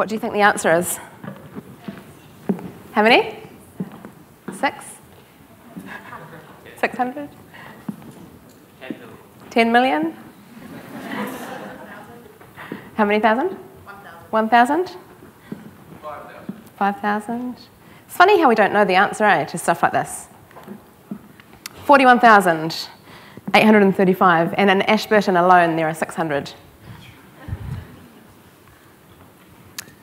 What do you think the answer is? How many? Six? 600? 10 million? How many thousand? 1,000. 5,000. It's funny how we don't know the answer, eh, to stuff like this. 41,835, and in Ashburton alone there are 600.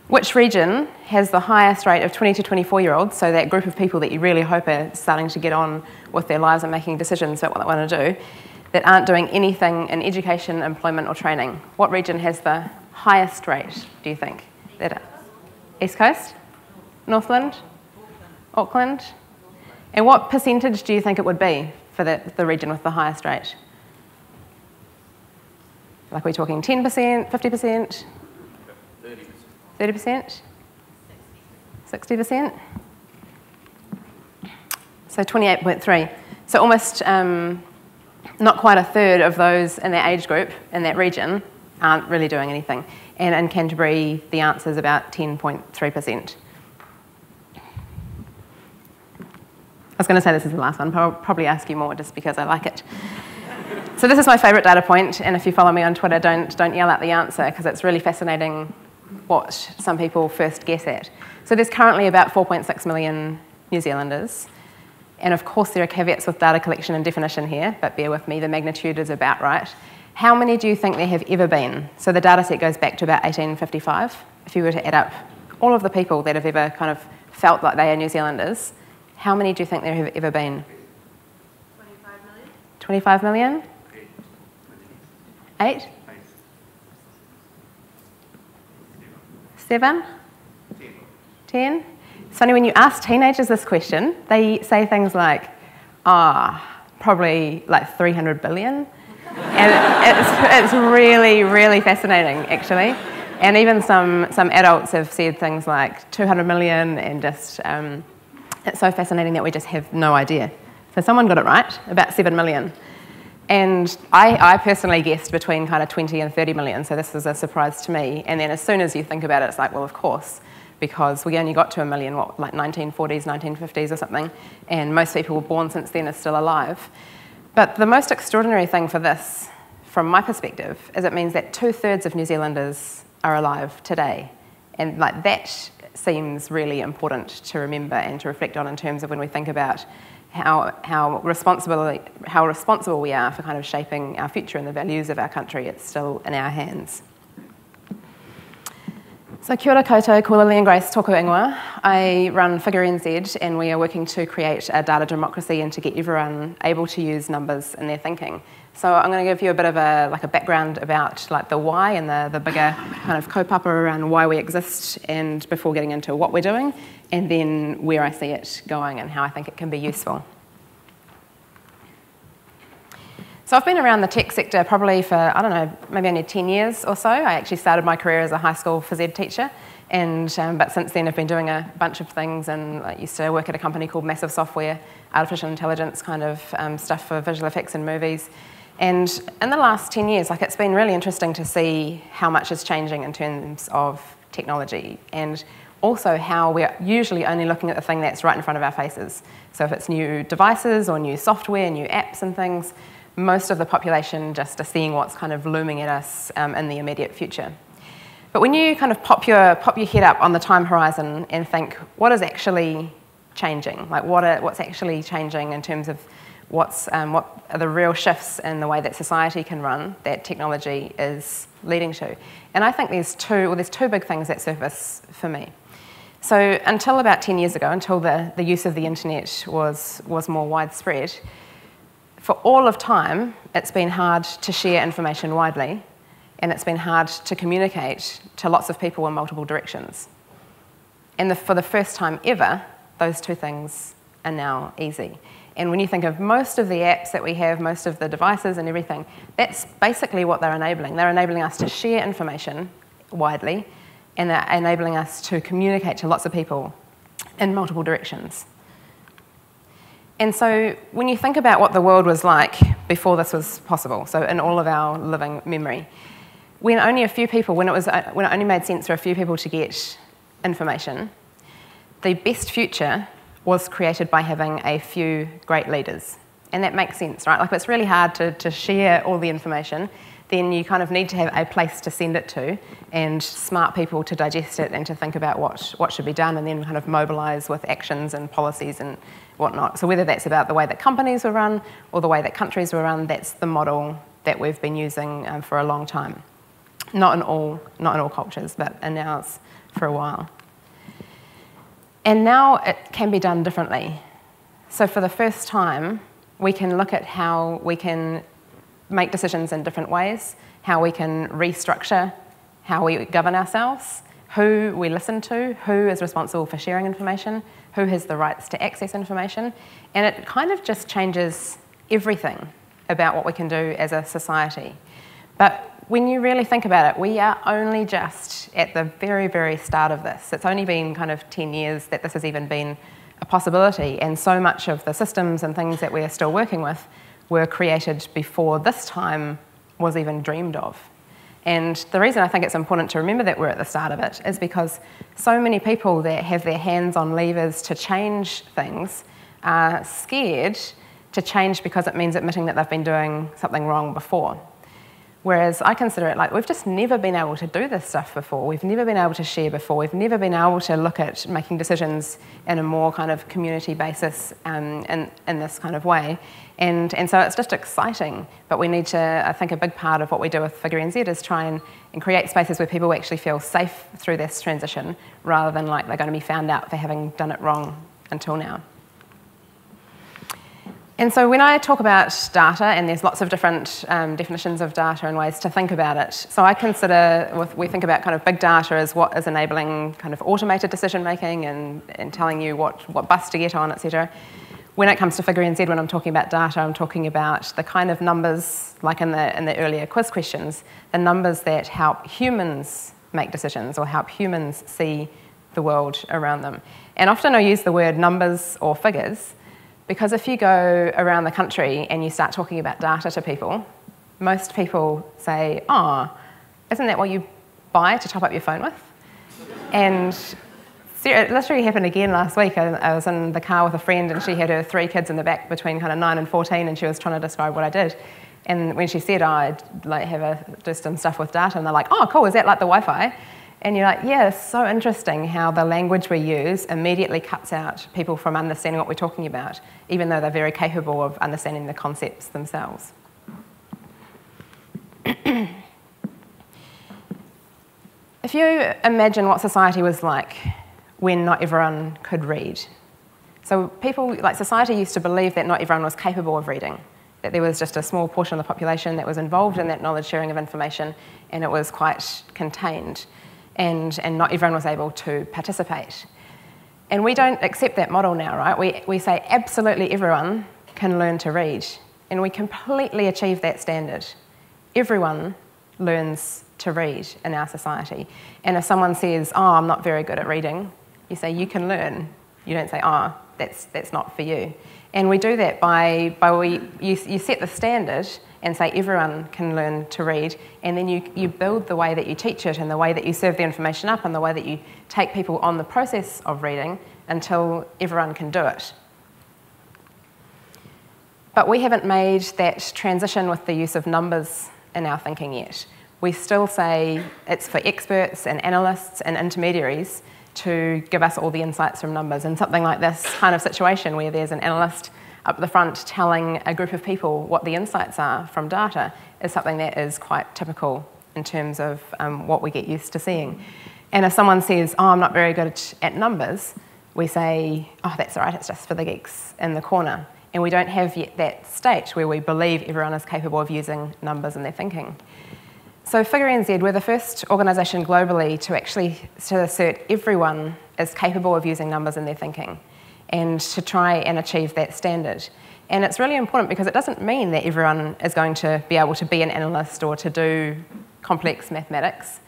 Which region has the highest rate of 20 to 24 year olds, so that group of people that you really hope are starting to get on with their lives and making decisions about what they want to do, that aren't doing anything in education, employment, or training? What region has the highest rate, do you think? That East Coast? Northland? Auckland? And what percentage do you think it would be for the, the region with the highest rate? Like we're talking 10%, 50%? 30%? 60%? So 28.3. So almost um, not quite a third of those in that age group in that region aren't really doing anything. And in Canterbury, the answer is about 10.3%. I was going to say this is the last one, but I'll probably ask you more just because I like it. So this is my favourite data point, and if you follow me on Twitter, don't, don't yell out the answer because it's really fascinating what some people first guess at. So there's currently about 4.6 million New Zealanders, and of course there are caveats with data collection and definition here, but bear with me, the magnitude is about right. How many do you think there have ever been? So the data set goes back to about 1855. If you were to add up all of the people that have ever kind of felt like they are New Zealanders, how many do you think there have ever been? 25 million. 25 million? Eight? Seven? Ten? It's funny when you ask teenagers this question, they say things like, ah, oh, probably like 300 billion. and it's, it's really, really fascinating, actually. And even some, some adults have said things like 200 million and just um, it's so fascinating that we just have no idea. So someone got it right, about 7 million. And I, I, personally guessed between kind of 20 and 30 million, so this was a surprise to me. And then as soon as you think about it, it's like, well, of course, because we only got to a million, what, like 1940s, 1950s or something, and most people were born since then are still alive. But the most extraordinary thing for this, from my perspective, is it means that two thirds of New Zealanders are alive today. And like that seems really important to remember and to reflect on in terms of when we think about how, how, responsible, how responsible we are for kind of shaping our future and the values of our country. It's still in our hands. So kia ora koutou, ko Lillian Grace ingoa. I run Figure NZ and we are working to create a data democracy and to get everyone able to use numbers in their thinking. So I'm going to give you a bit of a like a background about like the why and the, the bigger kind of kaupapa around why we exist and before getting into what we're doing and then where I see it going and how I think it can be useful. So I've been around the tech sector probably for, I don't know, maybe only 10 years or so. I actually started my career as a high school phys ed teacher and, um, but since then I've been doing a bunch of things and I used to work at a company called Massive Software, artificial intelligence kind of um, stuff for visual effects and movies. And in the last 10 years, like it's been really interesting to see how much is changing in terms of technology and also how we're usually only looking at the thing that's right in front of our faces. So if it's new devices or new software, new apps and things, most of the population just are seeing what's kind of looming at us um, in the immediate future. But when you kind of pop your, pop your head up on the time horizon and think, what is actually changing? Like what are, what's actually changing in terms of what's, um, what are the real shifts in the way that society can run that technology is leading to. And I think there's two, well, there's two big things that surface for me. So until about 10 years ago, until the, the use of the internet was, was more widespread, for all of time, it's been hard to share information widely, and it's been hard to communicate to lots of people in multiple directions. And the, for the first time ever, those two things are now easy. And when you think of most of the apps that we have, most of the devices and everything, that's basically what they're enabling. They're enabling us to share information widely, and they're enabling us to communicate to lots of people in multiple directions. And so when you think about what the world was like before this was possible, so in all of our living memory, when only a few people, when it, was, uh, when it only made sense for a few people to get information, the best future was created by having a few great leaders. And that makes sense, right? Like, it's really hard to, to share all the information, then you kind of need to have a place to send it to and smart people to digest it and to think about what, what should be done and then kind of mobilise with actions and policies and whatnot. So, whether that's about the way that companies were run or the way that countries were run, that's the model that we've been using um, for a long time. Not in all, not in all cultures, but in ours for a while. And now it can be done differently. So, for the first time, we can look at how we can make decisions in different ways, how we can restructure how we govern ourselves, who we listen to, who is responsible for sharing information, who has the rights to access information, and it kind of just changes everything about what we can do as a society. But when you really think about it, we are only just at the very, very start of this. It's only been kind of 10 years that this has even been a possibility, and so much of the systems and things that we are still working with were created before this time was even dreamed of. And the reason I think it's important to remember that we're at the start of it is because so many people that have their hands on levers to change things are scared to change because it means admitting that they've been doing something wrong before. Whereas I consider it like we've just never been able to do this stuff before. We've never been able to share before. We've never been able to look at making decisions in a more kind of community basis um, in, in this kind of way. And, and so it's just exciting. But we need to, I think a big part of what we do with Figure NZ is try and, and create spaces where people actually feel safe through this transition rather than like they're going to be found out for having done it wrong until now. And so when I talk about data, and there's lots of different um, definitions of data and ways to think about it. So I consider, we think about kind of big data as what is enabling kind of automated decision making and, and telling you what, what bus to get on, etc. When it comes to Figure NZ, when I'm talking about data, I'm talking about the kind of numbers, like in the, in the earlier quiz questions, the numbers that help humans make decisions or help humans see the world around them. And often I use the word numbers or figures because if you go around the country and you start talking about data to people, most people say, oh, isn't that what you buy to top up your phone with? And it literally happened again last week. I was in the car with a friend and she had her three kids in the back between kind of 9 and 14 and she was trying to describe what I did. And when she said, oh, I'd like have a, do some stuff with data, and they're like, oh, cool, is that like the Wi-Fi? And you're like, yeah, it's so interesting how the language we use immediately cuts out people from understanding what we're talking about, even though they're very capable of understanding the concepts themselves. if you imagine what society was like when not everyone could read, so people, like society used to believe that not everyone was capable of reading, that there was just a small portion of the population that was involved in that knowledge sharing of information and it was quite contained and, and not everyone was able to participate. And we don't accept that model now, right? We, we say absolutely everyone can learn to read, and we completely achieve that standard. Everyone learns to read in our society. And if someone says, Oh, I'm not very good at reading, you say, You can learn. You don't say, Oh, that's, that's not for you. And we do that by, by we, you, you set the standard and say everyone can learn to read, and then you, you build the way that you teach it and the way that you serve the information up and the way that you take people on the process of reading until everyone can do it. But we haven't made that transition with the use of numbers in our thinking yet. We still say it's for experts and analysts and intermediaries to give us all the insights from numbers. And something like this kind of situation where there's an analyst up the front telling a group of people what the insights are from data is something that is quite typical in terms of um, what we get used to seeing. And if someone says, oh, I'm not very good at numbers, we say, oh, that's all right, it's just for the geeks in the corner. And we don't have yet that state where we believe everyone is capable of using numbers in their thinking. So Figure NZ, we're the first organisation globally to actually to assert everyone is capable of using numbers in their thinking and to try and achieve that standard. And it's really important because it doesn't mean that everyone is going to be able to be an analyst or to do complex mathematics,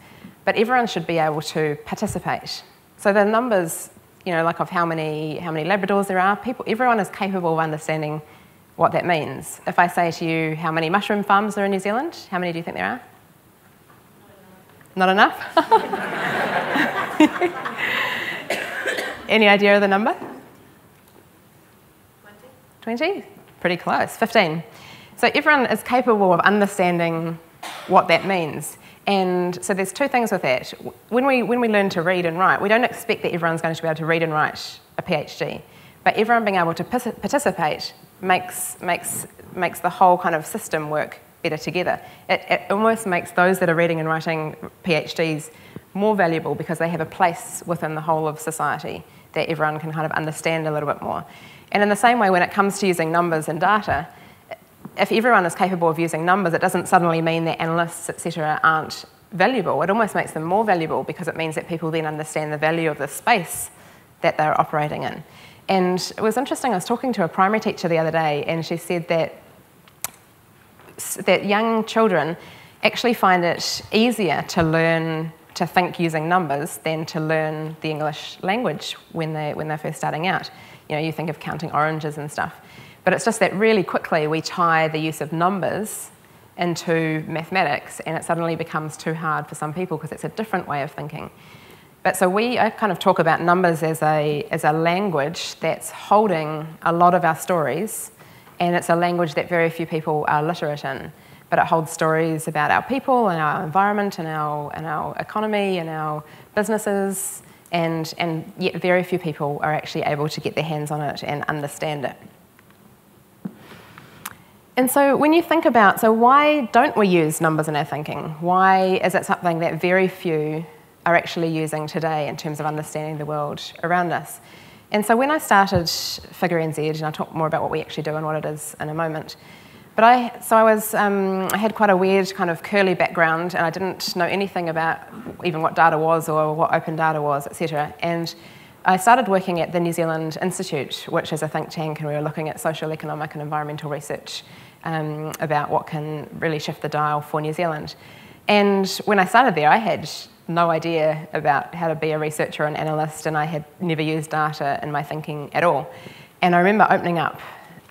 but everyone should be able to participate. So the numbers, you know, like of how many, how many Labradors there are, people, everyone is capable of understanding what that means. If I say to you how many mushroom farms there are in New Zealand, how many do you think there are? Not enough? Any idea of the number? 20. 20? Pretty close. 15. So everyone is capable of understanding what that means. And so there's two things with that. When we, when we learn to read and write, we don't expect that everyone's going to be able to read and write a PhD. But everyone being able to participate makes, makes, makes the whole kind of system work better together. It, it almost makes those that are reading and writing PhDs more valuable because they have a place within the whole of society that everyone can kind of understand a little bit more. And in the same way, when it comes to using numbers and data, if everyone is capable of using numbers, it doesn't suddenly mean that analysts, etc., aren't valuable. It almost makes them more valuable because it means that people then understand the value of the space that they're operating in. And it was interesting, I was talking to a primary teacher the other day, and she said that, that young children actually find it easier to learn to think using numbers than to learn the English language when, they, when they're first starting out. You know, you think of counting oranges and stuff. But it's just that really quickly we tie the use of numbers into mathematics and it suddenly becomes too hard for some people because it's a different way of thinking. But so we I kind of talk about numbers as a, as a language that's holding a lot of our stories and it's a language that very few people are literate in. But it holds stories about our people and our environment and our, and our economy and our businesses and, and yet very few people are actually able to get their hands on it and understand it. And so when you think about, so why don't we use numbers in our thinking? Why is it something that very few are actually using today in terms of understanding the world around us? And so when I started Figure NZ, and I'll talk more about what we actually do and what it is in a moment, but I, so I was, um, I had quite a weird kind of curly background and I didn't know anything about even what data was or what open data was, etc. And I started working at the New Zealand Institute, which is a think tank, and we were looking at social, economic, and environmental research um, about what can really shift the dial for New Zealand. And when I started there, I had no idea about how to be a researcher and analyst, and I had never used data in my thinking at all. And I remember opening up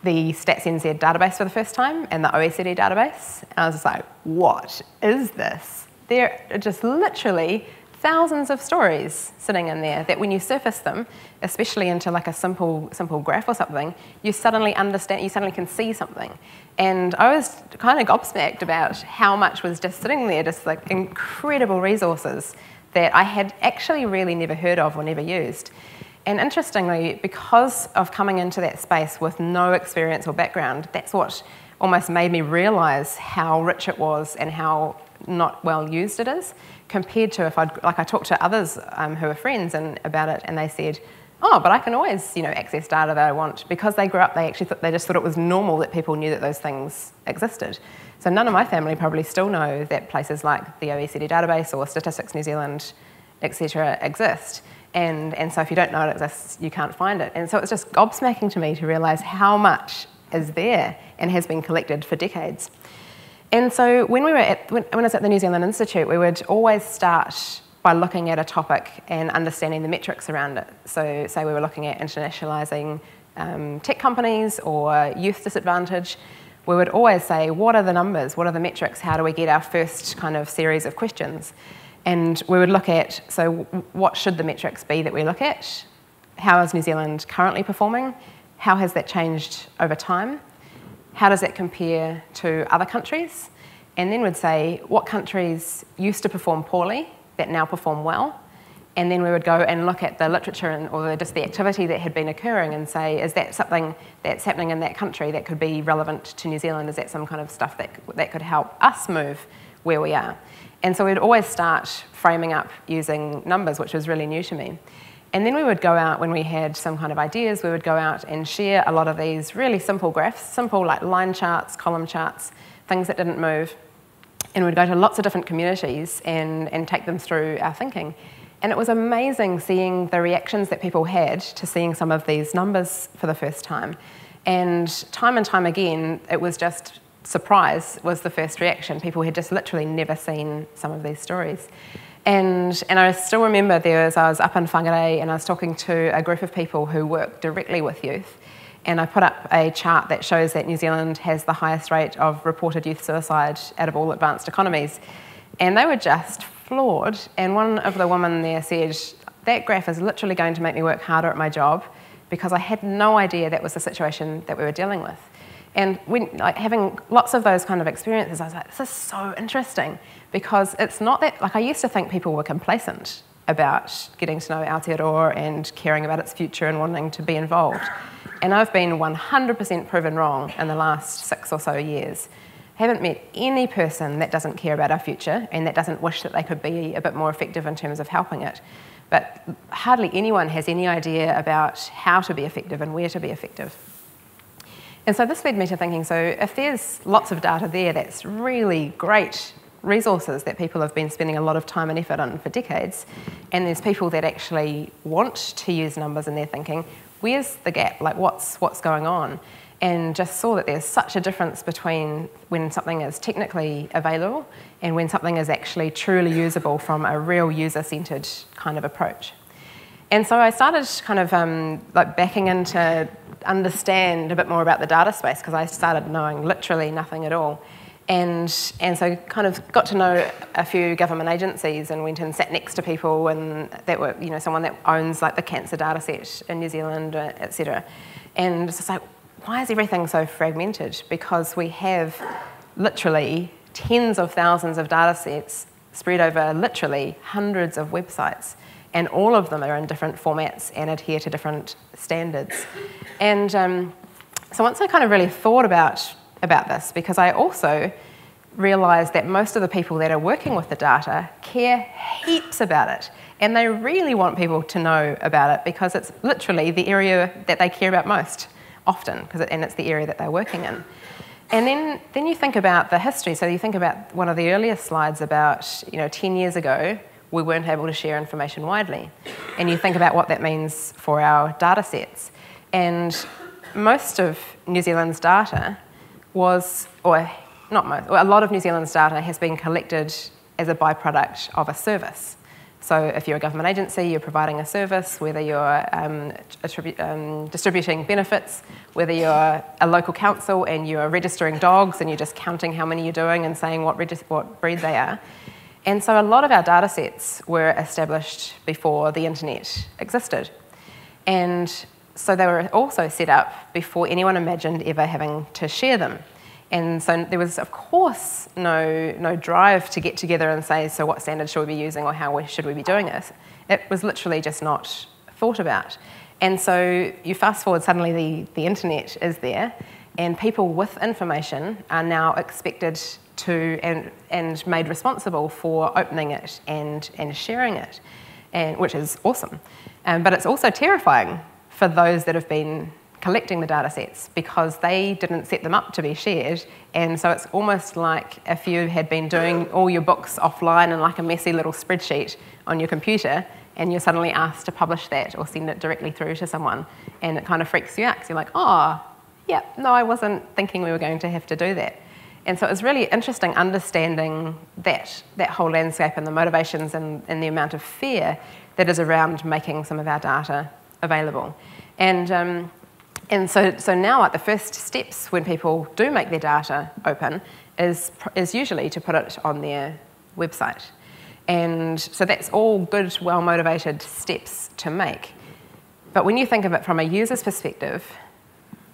the StatsNZ database for the first time and the OECD database, and I was just like, what is this? There are just literally thousands of stories sitting in there that when you surface them, especially into like a simple, simple graph or something, you suddenly understand, you suddenly can see something. And I was kind of gobsmacked about how much was just sitting there, just like incredible resources that I had actually really never heard of or never used. And interestingly, because of coming into that space with no experience or background, that's what almost made me realize how rich it was and how not well used it is compared to if I'd, like I talked to others um, who are friends and about it and they said, oh, but I can always, you know, access data that I want. Because they grew up, they actually thought, they just thought it was normal that people knew that those things existed. So none of my family probably still know that places like the OECD database or Statistics New Zealand, etc., exist. And, and so if you don't know it exists, you can't find it. And so it's just gobsmacking to me to realise how much is there and has been collected for decades. And so when, we were at, when, when I was at the New Zealand Institute, we would always start by looking at a topic and understanding the metrics around it. So say we were looking at internationalising um, tech companies or youth disadvantage, we would always say, what are the numbers? What are the metrics? How do we get our first kind of series of questions? And we would look at, so what should the metrics be that we look at? How is New Zealand currently performing? How has that changed over time? how does that compare to other countries? And then we'd say, what countries used to perform poorly that now perform well? And then we would go and look at the literature and, or just the activity that had been occurring and say, is that something that's happening in that country that could be relevant to New Zealand? Is that some kind of stuff that, that could help us move where we are? And so we'd always start framing up using numbers, which was really new to me. And then we would go out when we had some kind of ideas, we would go out and share a lot of these really simple graphs, simple like line charts, column charts, things that didn't move. And we'd go to lots of different communities and, and take them through our thinking. And it was amazing seeing the reactions that people had to seeing some of these numbers for the first time. And time and time again, it was just surprise was the first reaction. People had just literally never seen some of these stories. And, and I still remember there was, I was up in Whangarei and I was talking to a group of people who work directly with youth. And I put up a chart that shows that New Zealand has the highest rate of reported youth suicide out of all advanced economies. And they were just floored. And one of the women there said, That graph is literally going to make me work harder at my job because I had no idea that was the situation that we were dealing with. And when, like, having lots of those kind of experiences, I was like, this is so interesting because it's not that, like, I used to think people were complacent about getting to know Aotearoa and caring about its future and wanting to be involved. And I've been 100% proven wrong in the last six or so years. I haven't met any person that doesn't care about our future and that doesn't wish that they could be a bit more effective in terms of helping it. But hardly anyone has any idea about how to be effective and where to be effective. And so this led me to thinking so if there's lots of data there that's really great resources that people have been spending a lot of time and effort on for decades, and there's people that actually want to use numbers in their thinking, where's the gap? Like, what's, what's going on? And just saw that there's such a difference between when something is technically available and when something is actually truly usable from a real user centered kind of approach. And so I started kind of um, like backing into understand a bit more about the data space because I started knowing literally nothing at all. And, and so kind of got to know a few government agencies and went and sat next to people and that were, you know, someone that owns like the cancer data set in New Zealand, uh, etc. And it's just like, why is everything so fragmented? Because we have literally tens of thousands of data sets spread over literally hundreds of websites and all of them are in different formats and adhere to different standards. And um, so once I kind of really thought about, about this, because I also realised that most of the people that are working with the data care heaps about it. And they really want people to know about it because it's literally the area that they care about most often, because it, and it's the area that they're working in. And then, then you think about the history. So you think about one of the earliest slides about, you know, 10 years ago, we weren't able to share information widely. And you think about what that means for our data sets. And most of New Zealand's data was, or not most, a lot of New Zealand's data has been collected as a byproduct of a service. So if you're a government agency, you're providing a service, whether you're um, um, distributing benefits, whether you're a local council and you're registering dogs and you're just counting how many you're doing and saying what, what breed they are, and so a lot of our data sets were established before the internet existed. And so they were also set up before anyone imagined ever having to share them. And so there was, of course, no, no drive to get together and say, so what standards should we be using or how should we be doing this? It was literally just not thought about. And so you fast forward, suddenly the, the internet is there, and people with information are now expected to and, and made responsible for opening it and, and sharing it, and, which is awesome. Um, but it's also terrifying for those that have been collecting the data sets because they didn't set them up to be shared. And so it's almost like if you had been doing all your books offline in like a messy little spreadsheet on your computer and you're suddenly asked to publish that or send it directly through to someone and it kind of freaks you out because you're like, oh, yeah, no, I wasn't thinking we were going to have to do that. And so it was really interesting understanding that, that whole landscape and the motivations and, and the amount of fear that is around making some of our data available. And, um, and so, so now, like the first steps when people do make their data open is, is usually to put it on their website. And so that's all good, well motivated steps to make. But when you think of it from a user's perspective,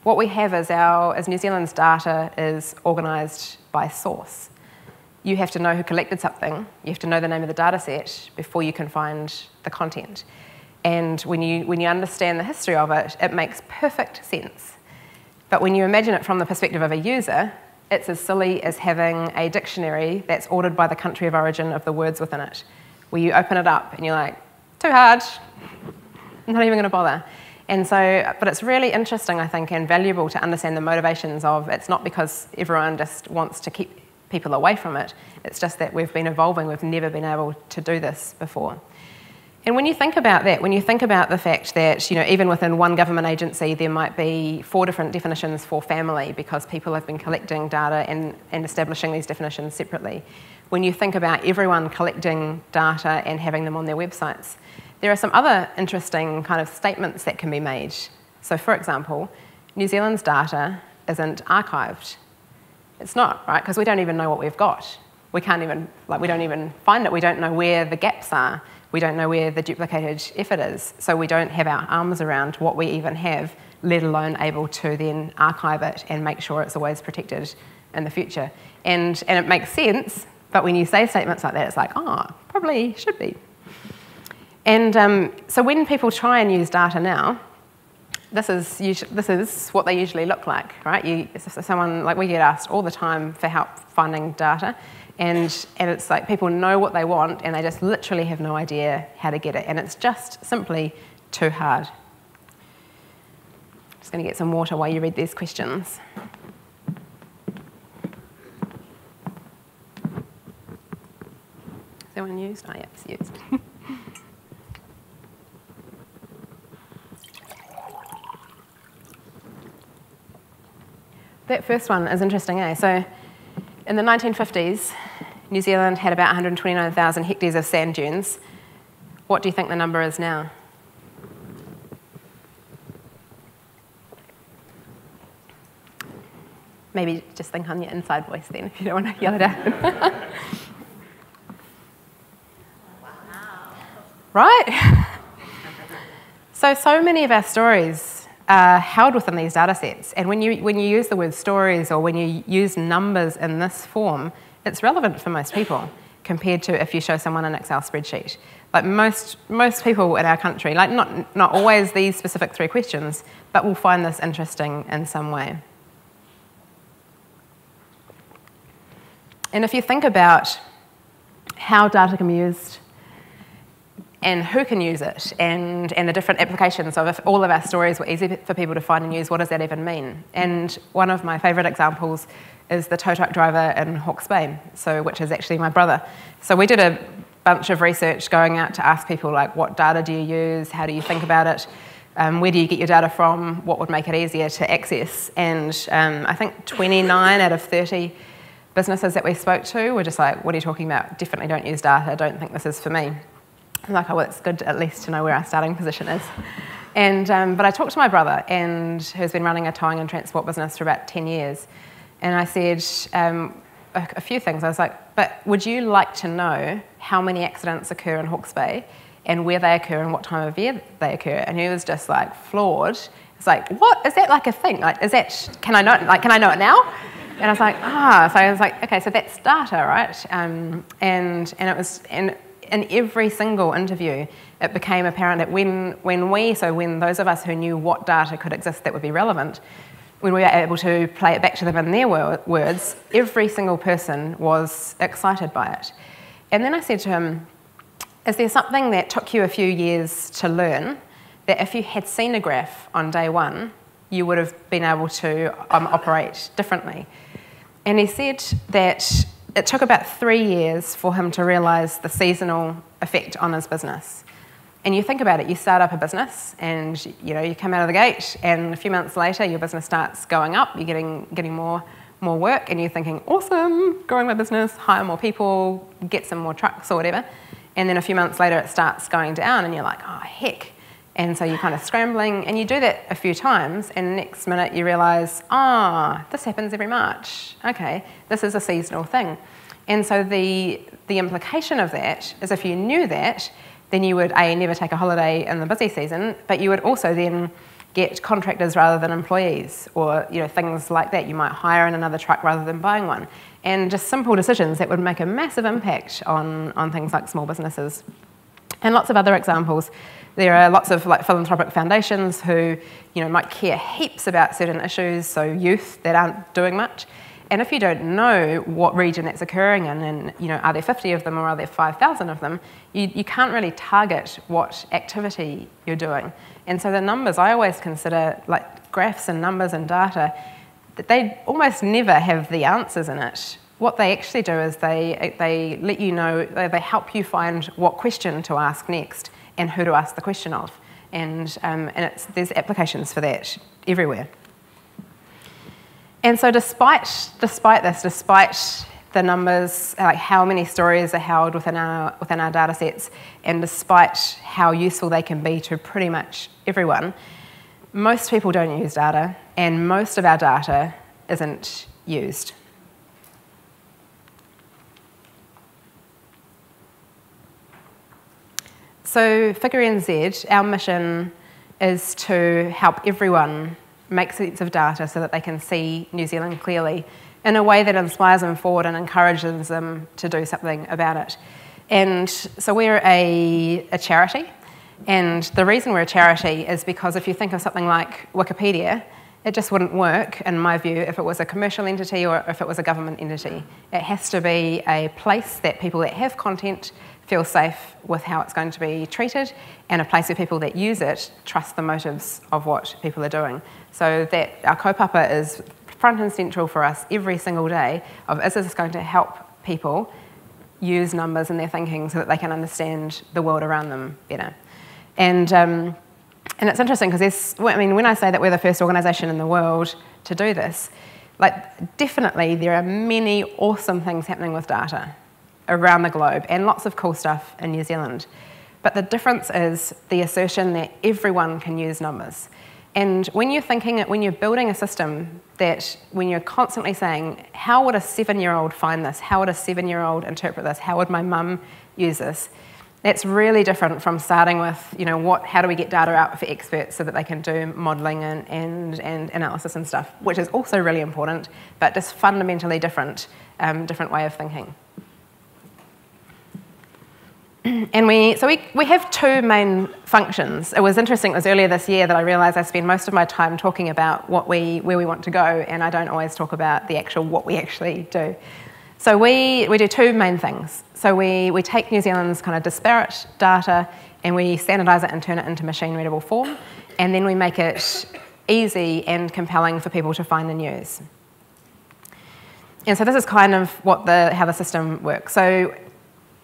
what we have is our, as New Zealand's data is organised by source. You have to know who collected something, you have to know the name of the data set before you can find the content. And when you, when you understand the history of it, it makes perfect sense. But when you imagine it from the perspective of a user, it's as silly as having a dictionary that's ordered by the country of origin of the words within it, where you open it up and you're like, too hard, I'm not even going to bother. And so, but it's really interesting, I think, and valuable to understand the motivations of it's not because everyone just wants to keep people away from it, it's just that we've been evolving, we've never been able to do this before. And when you think about that, when you think about the fact that, you know, even within one government agency, there might be four different definitions for family because people have been collecting data and, and establishing these definitions separately. When you think about everyone collecting data and having them on their websites, there are some other interesting kind of statements that can be made. So, for example, New Zealand's data isn't archived. It's not, right? Because we don't even know what we've got. we can't even, like, we don't even find it. We don't know where the gaps are. We don't know where the duplicated effort is. So we don't have our arms around what we even have, let alone able to then archive it and make sure it's always protected in the future. And, and it makes sense, but when you say statements like that, it's like, oh, probably should be. And um, so when people try and use data now, this is, this is what they usually look like, right? You, someone, like we get asked all the time for help finding data, and, and it's like people know what they want and they just literally have no idea how to get it, and it's just simply too hard. Just going to get some water while you read these questions. Is that one used? Oh, yeah, it's used. That first one is interesting, eh? So, in the 1950s, New Zealand had about 129,000 hectares of sand dunes. What do you think the number is now? Maybe just think on your inside voice then if you don't want to yell it out. right? so, so many of our stories uh, held within these data sets. And when you, when you use the word stories or when you use numbers in this form, it's relevant for most people compared to if you show someone an Excel spreadsheet. Like most, most people in our country, like not, not always these specific three questions, but will find this interesting in some way. And if you think about how data can be used and who can use it and, and the different applications of if all of our stories were easy for people to find and use, what does that even mean? And one of my favourite examples is the tow truck driver in Hawke's Bay, so, which is actually my brother. So we did a bunch of research going out to ask people like what data do you use, how do you think about it, um, where do you get your data from, what would make it easier to access. And um, I think 29 out of 30 businesses that we spoke to were just like, what are you talking about? Definitely don't use data, don't think this is for me. I'm like, oh, well, it's good at least to know where our starting position is. And, um, but I talked to my brother, and who's been running a towing and transport business for about 10 years. And I said um, a, a, few things. I was like, but would you like to know how many accidents occur in Hawke's Bay and where they occur and what time of year they occur? And he was just like floored. It's like, what? Is that like a thing? Like, is that, can I know, like, can I know it now? And I was like, ah, so I was like, okay, so that's data, right? Um, and, and it was, and in every single interview, it became apparent that when, when we, so when those of us who knew what data could exist that would be relevant, when we were able to play it back to them in their words, every single person was excited by it. And then I said to him, Is there something that took you a few years to learn that if you had seen a graph on day one, you would have been able to um, operate differently? And he said that it took about three years for him to realise the seasonal effect on his business. And you think about it, you start up a business and you know you come out of the gate and a few months later your business starts going up, you're getting getting more more work and you're thinking, awesome, growing my business, hire more people, get some more trucks or whatever. And then a few months later it starts going down and you're like, oh heck. And so you're kind of scrambling and you do that a few times and next minute you realise, ah, oh, this happens every March. Okay, this is a seasonal thing. And so the, the implication of that is if you knew that, then you would A, never take a holiday in the busy season, but you would also then get contractors rather than employees or you know, things like that. You might hire in another truck rather than buying one. And just simple decisions that would make a massive impact on, on things like small businesses. And lots of other examples. There are lots of like philanthropic foundations who you know, might care heaps about certain issues, so youth that aren't doing much. And if you don't know what region that's occurring in, and you know, are there 50 of them or are there 5,000 of them, you, you can't really target what activity you're doing. And so the numbers, I always consider like graphs and numbers and data, that they almost never have the answers in it. What they actually do is they, they let you know, they help you find what question to ask next and who to ask the question of. And, um, and there's applications for that everywhere. And so, despite, despite this, despite the numbers, like how many stories are held within our, within our data sets, and despite how useful they can be to pretty much everyone, most people don't use data, and most of our data isn't used. So, Figure NZ, our mission is to help everyone make sense of data so that they can see New Zealand clearly in a way that inspires them forward and encourages them to do something about it. And so we're a, a charity, and the reason we're a charity is because if you think of something like Wikipedia, it just wouldn't work, in my view, if it was a commercial entity or if it was a government entity. It has to be a place that people that have content feel safe with how it's going to be treated, and a place where people that use it trust the motives of what people are doing. So that our kaupapa is front and central for us every single day of is this going to help people use numbers in their thinking so that they can understand the world around them better. And, um, and it's interesting because. I mean, when I say that we're the first organisation in the world to do this, like definitely there are many awesome things happening with data around the globe and lots of cool stuff in New Zealand. But the difference is the assertion that everyone can use numbers. And when you're thinking, when you're building a system that, when you're constantly saying, how would a seven year old find this? How would a seven year old interpret this? How would my mum use this? That's really different from starting with, you know, what, how do we get data out for experts so that they can do modelling and, and, and analysis and stuff, which is also really important, but just fundamentally different, um, different way of thinking. And we, so we, we have two main functions. It was interesting, it was earlier this year that I realised I spend most of my time talking about what we, where we want to go, and I don't always talk about the actual what we actually do. So we, we do two main things. So we, we take New Zealand's kind of disparate data and we standardise it and turn it into machine readable form, and then we make it easy and compelling for people to find the news. And so this is kind of what the, how the system works. So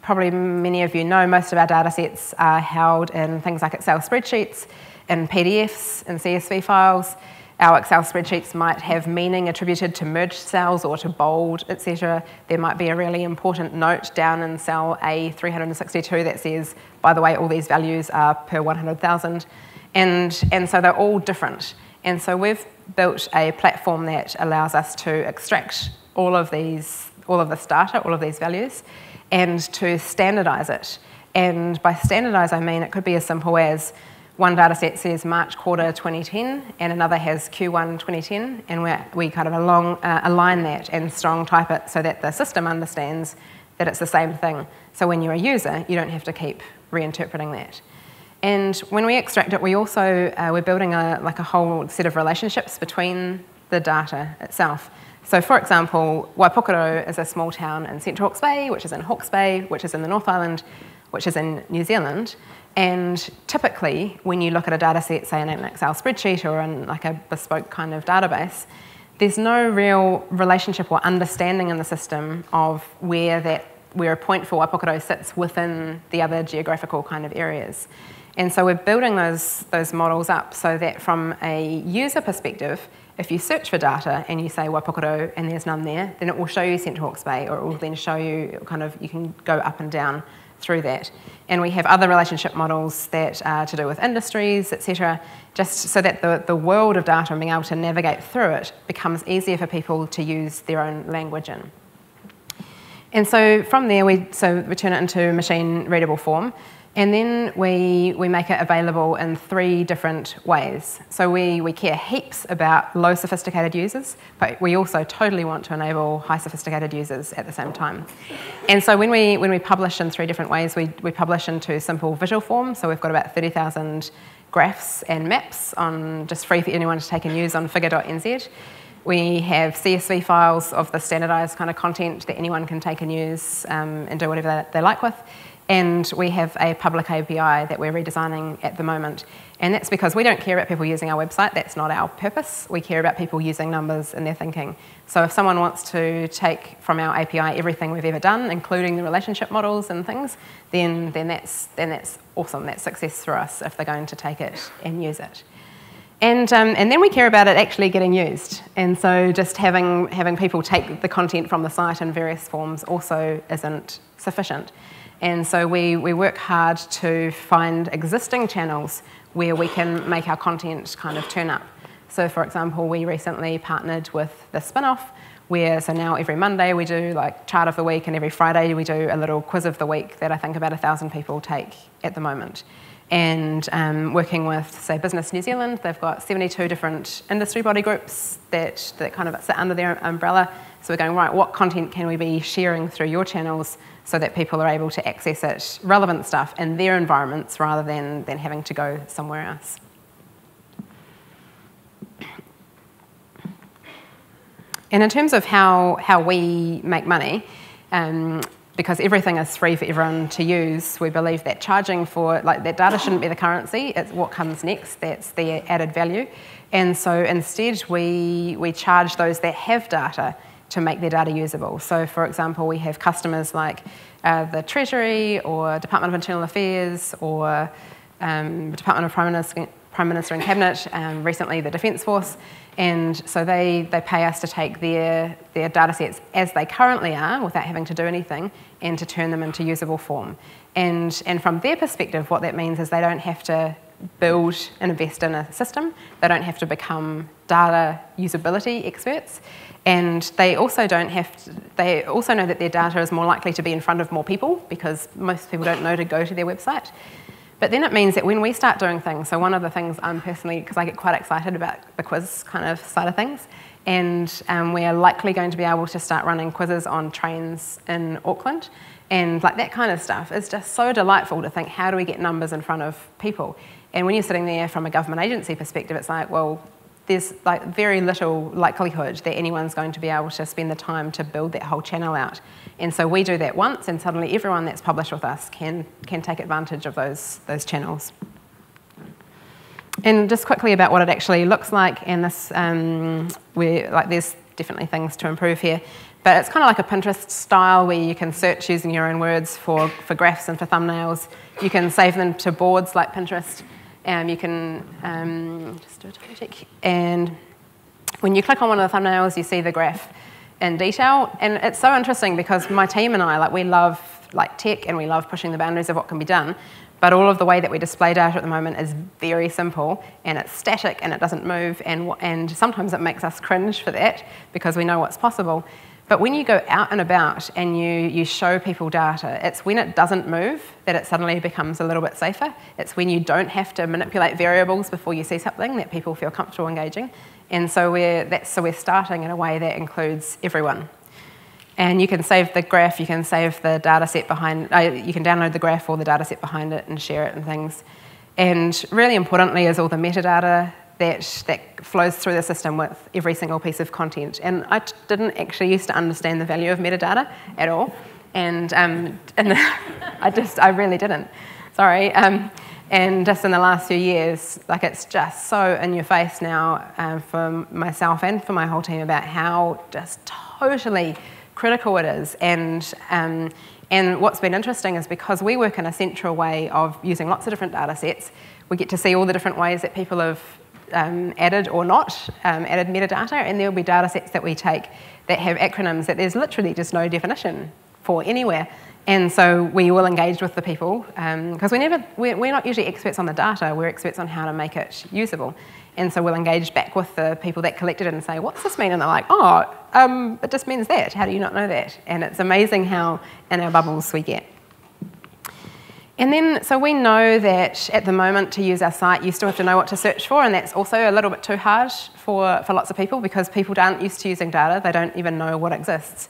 probably many of you know, most of our data sets are held in things like Excel spreadsheets, in PDFs, in CSV files. Our Excel spreadsheets might have meaning attributed to merged cells or to bold, etc. There might be a really important note down in cell A362 that says, by the way, all these values are per 100,000. And, and so they're all different. And so we've built a platform that allows us to extract all of these, all of this data, all of these values, and to standardise it. And by standardise, I mean it could be as simple as one data set says March quarter 2010 and another has Q1 2010, and we we kind of along, uh, align that and strong type it so that the system understands that it's the same thing. So when you're a user, you don't have to keep reinterpreting that. And when we extract it, we also, uh, we're building a, like a whole set of relationships between the data itself. So, for example, Waipukurau is a small town in Central Hawke's Bay, which is in Hawke's Bay, which is in the North Island, which is in New Zealand. And typically, when you look at a data set, say in an Excel spreadsheet or in like a bespoke kind of database, there's no real relationship or understanding in the system of where that where a point for Waipukurau sits within the other geographical kind of areas. And so we're building those, those models up so that from a user perspective, if you search for data and you say Waipukurau and there's none there, then it will show you Central Hawke's Bay or it will then show you kind of, you can go up and down through that. And we have other relationship models that are to do with industries, etc., just so that the, the world of data and being able to navigate through it becomes easier for people to use their own language in. And so from there, we, so we turn it into machine readable form. And then we, we make it available in three different ways. So we, we care heaps about low sophisticated users, but we also totally want to enable high sophisticated users at the same time. And so when we, when we publish in three different ways, we, we publish into simple visual form. So we've got about 30,000 graphs and maps on just free for anyone to take and use on figure.nz. We have CSV files of the standardized kind of content that anyone can take and use um, and do whatever they like with. And we have a public API that we're redesigning at the moment. And that's because we don't care about people using our website, that's not our purpose. We care about people using numbers in their thinking. So if someone wants to take from our API everything we've ever done, including the relationship models and things, then, then, that's, then that's awesome. That's success for us if they're going to take it and use it. And, um, and then we care about it actually getting used. And so just having, having people take the content from the site in various forms also isn't sufficient. And so we, we work hard to find existing channels where we can make our content kind of turn up. So, for example, we recently partnered with the Spinoff, where so now every Monday we do like chart of the week, and every Friday we do a little quiz of the week that I think about a thousand people take at the moment. And um, working with, say, Business New Zealand, they've got 72 different industry body groups that, that kind of sit under their umbrella. So we're going, right, what content can we be sharing through your channels so that people are able to access it, relevant stuff, in their environments rather than, than having to go somewhere else? And in terms of how, how we make money, um, because everything is free for everyone to use, we believe that charging for, like, that data shouldn't be the currency, it's what comes next, that's the added value. And so instead, we, we charge those that have data to make their data usable. So, for example, we have customers like uh, the Treasury or Department of Internal Affairs or um, Department of Prime Minister, Prime Minister and Cabinet, um, recently the Defence Force, and so they, they pay us to take their, their data sets as they currently are without having to do anything and to turn them into usable form. And, and from their perspective, what that means is they don't have to build and invest in a system, they don't have to become data usability experts. And they also don't have to, they also know that their data is more likely to be in front of more people because most people don't know to go to their website. But then it means that when we start doing things, so one of the things I'm personally, because I get quite excited about the quiz kind of side of things, and um, we're likely going to be able to start running quizzes on trains in Auckland. And like that kind of stuff is just so delightful to think, how do we get numbers in front of people? And when you're sitting there from a government agency perspective, it's like, well, there's like very little likelihood that anyone's going to be able to spend the time to build that whole channel out. And so we do that once, and suddenly everyone that's published with us can, can take advantage of those, those channels. And just quickly about what it actually looks like, and this, um, we like there's definitely things to improve here, but it's kind of like a Pinterest style where you can search using your own words for, for graphs and for thumbnails. You can save them to boards like Pinterest, um, you can um, just do a check. And when you click on one of the thumbnails, you see the graph in detail. And it's so interesting because my team and I, like, we love like tech and we love pushing the boundaries of what can be done. But all of the way that we display data at the moment is very simple and it's static and it doesn't move. And, and sometimes it makes us cringe for that because we know what's possible. But when you go out and about and you, you show people data, it's when it doesn't move that it suddenly becomes a little bit safer. It's when you don't have to manipulate variables before you see something that people feel comfortable engaging. And so we're, that's, so we're starting in a way that includes everyone. And you can save the graph, you can save the data set behind, uh, you can download the graph or the data set behind it and share it and things. And really importantly is all the metadata that, that flows through the system with every single piece of content. And I didn't actually used to understand the value of metadata at all. And, um, and I just, I really didn't. Sorry. Um, and just in the last few years, like it's just so in your face now um, for myself and for my whole team about how just totally critical it is. And, um, and what's been interesting is because we work in a central way of using lots of different data sets, we get to see all the different ways that people have um, added or not um, added metadata, and there will be data sets that we take that have acronyms that there's literally just no definition for anywhere. And so we will engage with the people because um, we never, we're, we're not usually experts on the data, we're experts on how to make it usable. And so we'll engage back with the people that collected it and say, what's this mean? And they're like, oh, um, it just means that. How do you not know that? And it's amazing how in our bubbles we get. And then, so we know that at the moment to use our site, you still have to know what to search for, and that's also a little bit too hard for, for lots of people because people aren't used to using data, they don't even know what exists.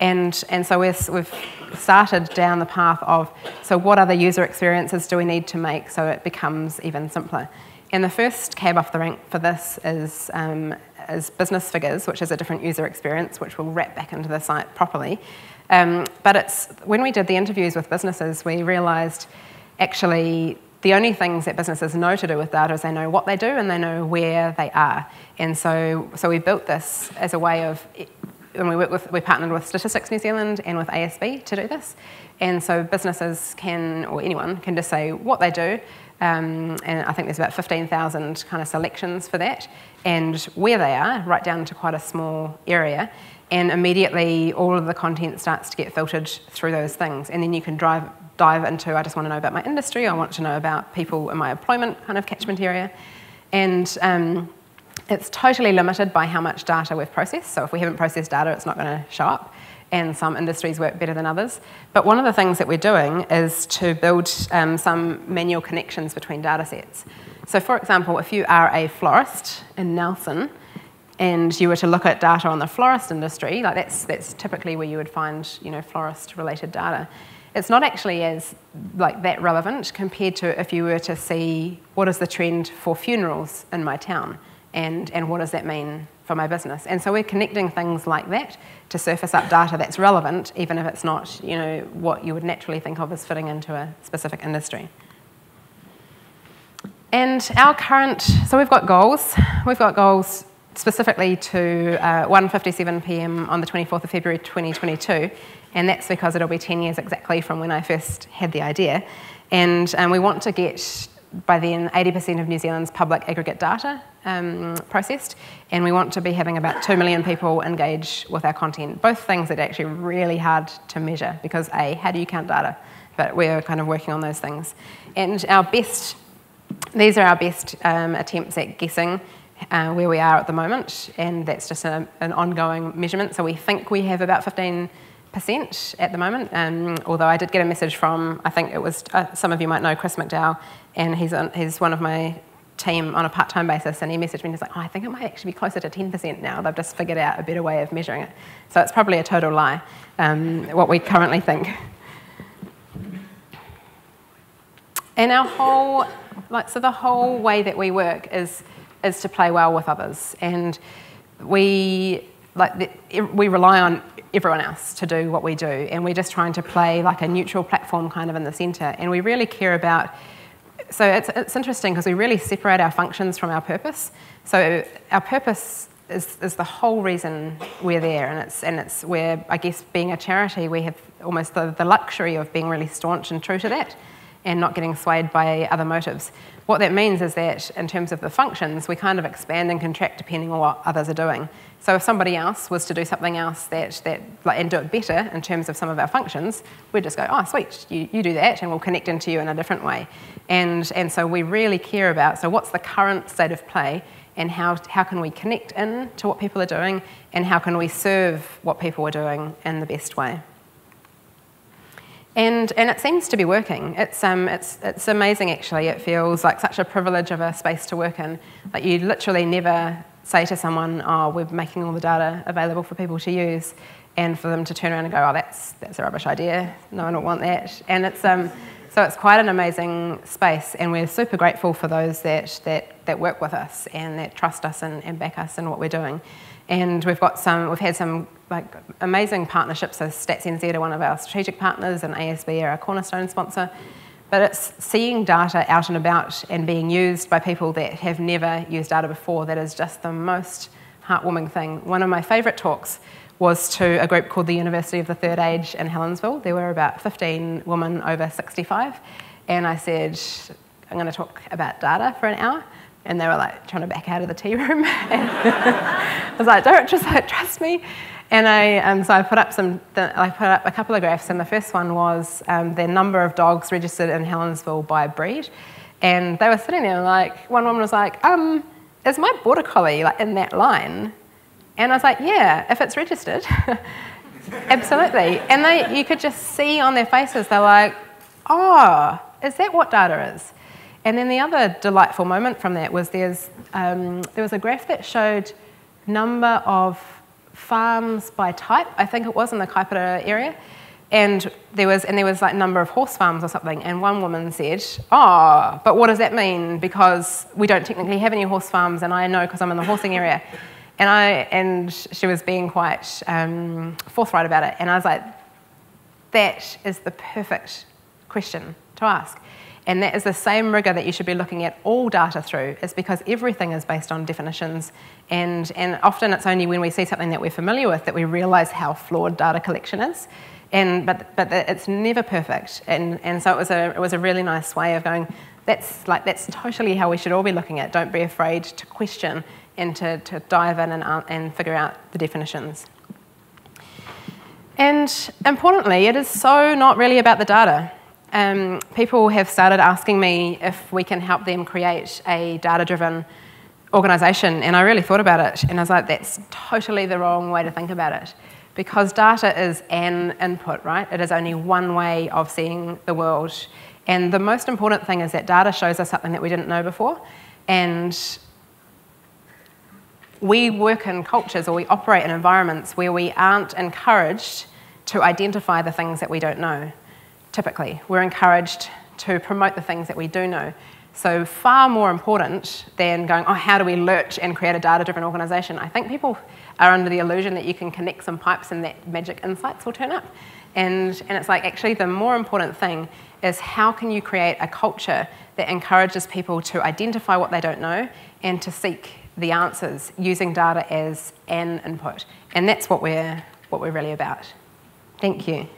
And, and so we've, we've started down the path of so, what other user experiences do we need to make so it becomes even simpler? And the first cab off the rank for this is, um, is business figures, which is a different user experience, which will wrap back into the site properly. Um, but it's, when we did the interviews with businesses, we realised actually the only things that businesses know to do with data is they know what they do and they know where they are. And so, so we built this as a way of, when we work with, we partnered with Statistics New Zealand and with ASB to do this. And so businesses can, or anyone can just say what they do. Um, and I think there's about 15,000 kind of selections for that, and where they are, right down to quite a small area and immediately all of the content starts to get filtered through those things. And then you can drive, dive into I just want to know about my industry, I want to know about people in my employment kind of catchment area. And, um, it's totally limited by how much data we've processed. So if we haven't processed data, it's not going to show up. And some industries work better than others. But one of the things that we're doing is to build um, some manual connections between data sets. So, for example, if you are a florist in Nelson and you were to look at data on the florist industry, like that's, that's typically where you would find you know, florist related data it's not actually as like that relevant compared to if you were to see what is the trend for funerals in my town and, and what does that mean for my business. And so we're connecting things like that to surface up data that's relevant, even if it's not you know, what you would naturally think of as fitting into a specific industry. And our current, so we've got goals. We've got goals specifically to uh, 1.57 p.m. on the 24th of February 2022, and that's because it'll be 10 years exactly from when I first had the idea. And um, we want to get by then 80% of New Zealand's public aggregate data um, processed, and we want to be having about 2 million people engage with our content. Both things that are actually really hard to measure because, A, how do you count data? But we're kind of working on those things. And our best, these are our best um, attempts at guessing uh, where we are at the moment, and that's just a, an ongoing measurement. So we think we have about 15 percent at the moment. Um, although I did get a message from, I think it was uh, some of you might know Chris McDowell, and he's on, he's one of my team on a part-time basis, and he messaged me and he's like, oh, I think it might actually be closer to 10% now. They've just figured out a better way of measuring it. So it's probably a total lie, um, what we currently think. And our whole, like, so the whole way that we work is, is to play well with others. And we, like, we rely on everyone else to do what we do. And we're just trying to play like a neutral platform kind of in the centre. And we really care about, so it's, it's interesting because we really separate our functions from our purpose. So our purpose is, is the whole reason we're there. And it's, and it's where, I guess, being a charity, we have almost the, the luxury of being really staunch and true to that and not getting swayed by other motives. What that means is that in terms of the functions, we kind of expand and contract depending on what others are doing. So if somebody else was to do something else that, that like, and do it better in terms of some of our functions, we'd just go, oh, sweet, you, you do that, and we'll connect into you in a different way. And, and so we really care about, so what's the current state of play, and how, how can we connect in to what people are doing, and how can we serve what people are doing in the best way. And, and it seems to be working. It's, um, it's, it's amazing, actually. It feels like such a privilege of a space to work in. Like you literally never say to someone, oh, we're making all the data available for people to use, and for them to turn around and go, oh, that's, that's a rubbish idea, no one will want that. And it's, um, so it's quite an amazing space, and we're super grateful for those that, that, that work with us and that trust us and, and back us in what we're doing. And we've got some, we've had some like amazing partnerships. So Stats NZ are one of our strategic partners, and ASB are our cornerstone sponsor. But it's seeing data out and about and being used by people that have never used data before that is just the most heartwarming thing. One of my favourite talks was to a group called the University of the Third Age in Helensville. There were about 15 women over 65. And I said, I'm going to talk about data for an hour. And they were like trying to back out of the tea room. I was like, don't just like, trust me. And I, um, so I put up some, I put up a couple of graphs, and the first one was um, the number of dogs registered in Helensville by breed. And they were sitting there, like, one woman was like, um, is my border collie like in that line? And I was like, yeah, if it's registered, absolutely. And they, you could just see on their faces, they're like, oh, is that what data is? And then the other delightful moment from that was there's, um, there was a graph that showed number of farms by type. I think it was in the Kaipara area. And there was, and there was like a number of horse farms or something. And one woman said, "Oh, but what does that mean? Because we don't technically have any horse farms, and I know because I'm in the horsing area." And I, and she was being quite um, forthright about it. And I was like, "That is the perfect question to ask." And that is the same rigor that you should be looking at all data through, is because everything is based on definitions. And, and often it's only when we see something that we're familiar with that we realise how flawed data collection is. And, but, but it's never perfect. And, and so it was, a, it was a really nice way of going, that's, like, that's totally how we should all be looking at. Don't be afraid to question and to, to dive in and, and figure out the definitions. And importantly, it is so not really about the data um, people have started asking me if we can help them create a data driven organisation, and I really thought about it, and I was like, that's totally the wrong way to think about it. Because data is an input, right? It is only one way of seeing the world. And the most important thing is that data shows us something that we didn't know before. And we work in cultures or we operate in environments where we aren't encouraged to identify the things that we don't know, typically. We're encouraged to promote the things that we do know. So, far more important than going, oh, how do we lurch and create a data driven organization? I think people are under the illusion that you can connect some pipes and that magic insights will turn up. And, and it's like, actually, the more important thing is how can you create a culture that encourages people to identify what they don't know and to seek the answers using data as an input. And that's what we're, what we're really about. Thank you.